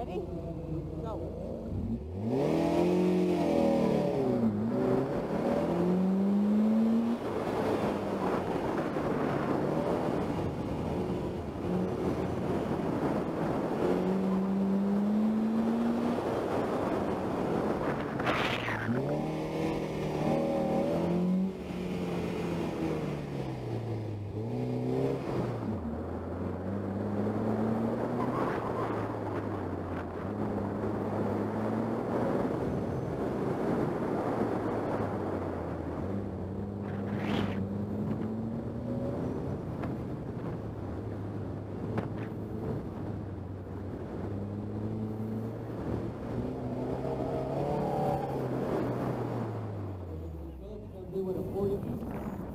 Ready? Go. Yeah. little boy.